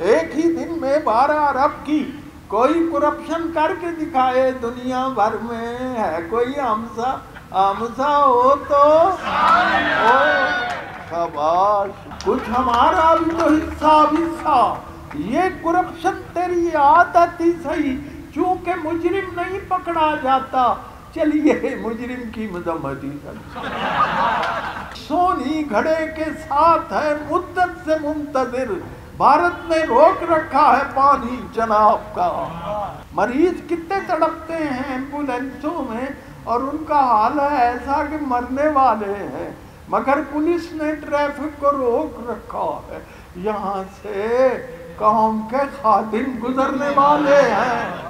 एक ही दिन में बारह अरब की कोई करप्शन करके दिखाए दुनिया भर में। है कोई हमसा? हमसा हो तो? ओ, शाबाश। कुछ हमारा भी तो हिस्सा था। ये करप्शन तेरी आदत ही सही। चूँकि मुजरिम नहीं पकड़ा जाता। चलिए, मुजरिम की मजम्मती सोनी घड़े के साथ है मुद्दत से मुंतजिर। भारत ने रोक रखा है पानी, जनाब का। मरीज़ कितने तड़पते हैं एम्बुलेंसों में और उनका हाल है ऐसा कि मरने वाले हैं। मगर पुलिस ने ट्रैफ़िक को रोक रखा है। यहाँ से कौम के खादिम गुजरने वाले हैं।